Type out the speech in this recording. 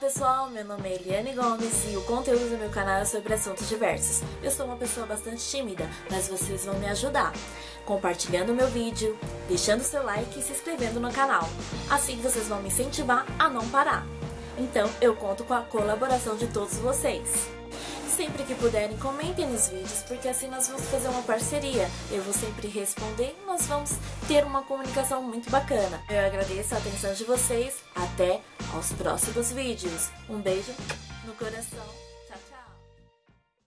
pessoal, meu nome é Eliane Gomes e o conteúdo do meu canal é sobre assuntos diversos. Eu sou uma pessoa bastante tímida, mas vocês vão me ajudar compartilhando meu vídeo, deixando seu like e se inscrevendo no canal. Assim vocês vão me incentivar a não parar. Então eu conto com a colaboração de todos vocês. Sempre que puderem, comentem nos vídeos, porque assim nós vamos fazer uma parceria. Eu vou sempre responder e nós vamos ter uma comunicação muito bacana. Eu agradeço a atenção de vocês. Até aos próximos vídeos. Um beijo no coração. Tchau, tchau.